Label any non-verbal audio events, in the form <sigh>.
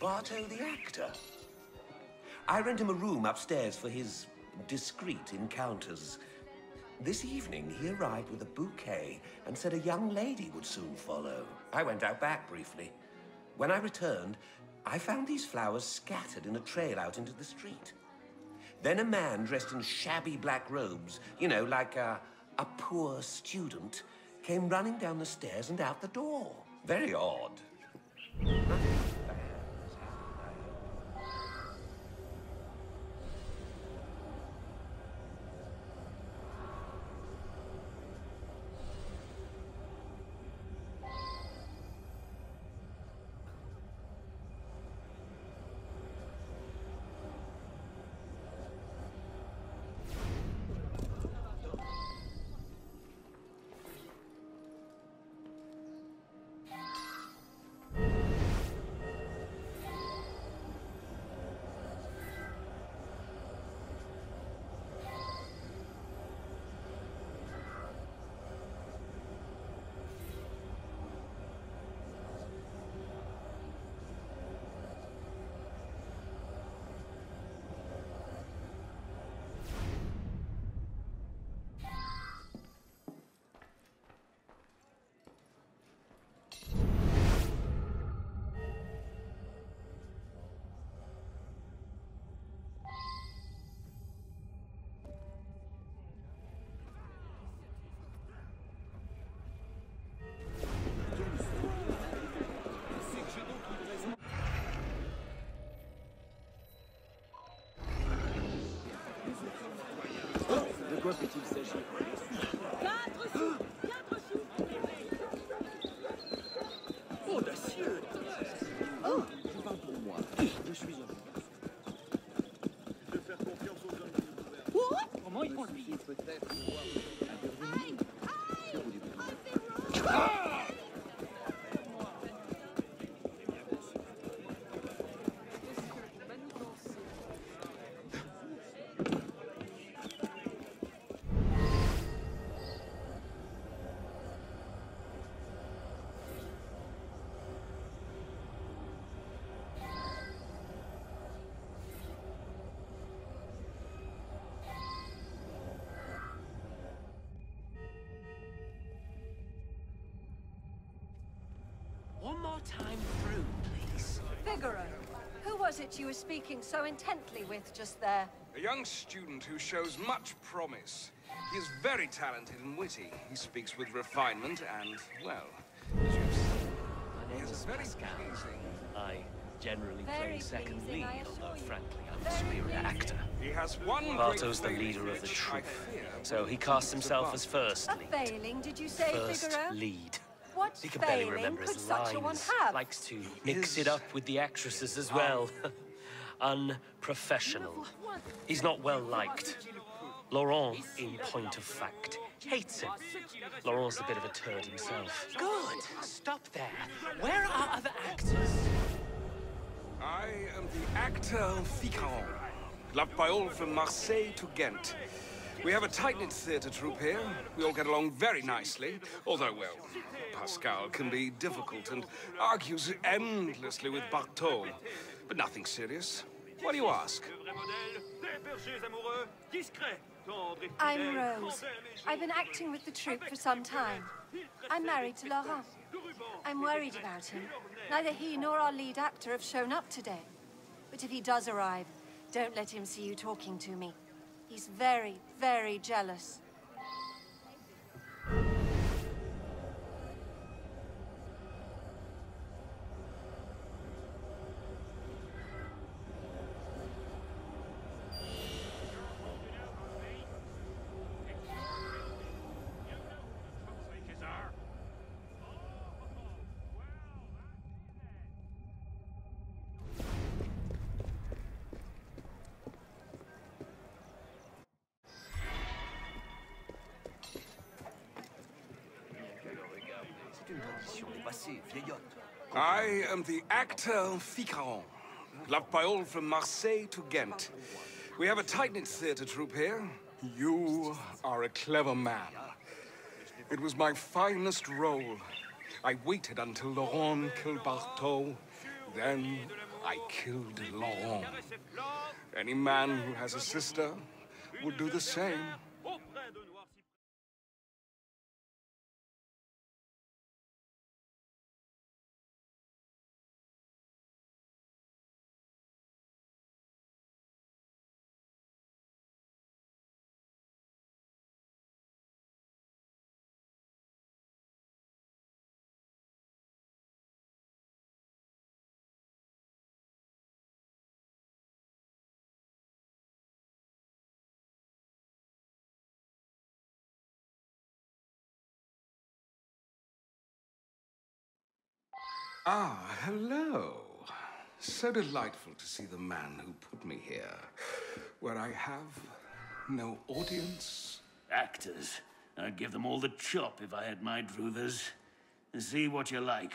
Barto the actor. I rent him a room upstairs for his discreet encounters. This evening, he arrived with a bouquet and said a young lady would soon follow. I went out back briefly. When I returned, I found these flowers scattered in a trail out into the street. Then a man dressed in shabby black robes, you know, like a, a poor student, came running down the stairs and out the door. Very odd. Quoi peut-il time through, please. Figaro, who was it you were speaking so intently with just there? A young student who shows much promise. He is very talented and witty. He speaks with refinement and, well, as you've My he name is is very Pascal. pleasing. I generally Very play second pleasing, lead, although frankly I'm a Very superior pleasing. actor. He has one Barto's the leader of the which troupe, so he casts himself as violence. first A failing, did you say, First Figaro? lead. What He can barely remember could his such a one lines. have? Likes to mix is- it up with the actresses as well. Oh. <laughs> Unprofessional. He's not well liked. Laurent, in point of fact, hates him. Laurent's a bit of a turd himself. Good. Stop there. Where are other actors? I am the actor Ficaron, loved by all from Marseille to Ghent. We have a tight-knit theatre troupe here. We all get along very nicely, although, well, Pascal can be difficult and argues endlessly with Bartol. But nothing serious. Why do you ask? I'm Rose. I've been acting with the troupe for some time. I'm married to Laurent. I'm worried about him. Neither he nor our lead actor have shown up today. But if he does arrive, don't let him see you talking to me. He's very, very jealous. Vieillotte. I am the actor Ficaron, loved by all from Marseille to Ghent. We have a tight-knit theatre troupe here. You are a clever man. It was my finest role. I waited until Laurent killed Bartho. Then I killed Laurent. Any man who has a sister would do the same. Ah, hello. So delightful to see the man who put me here, where I have no audience. Actors. I'd give them all the chop if I had my druthers. See what you like.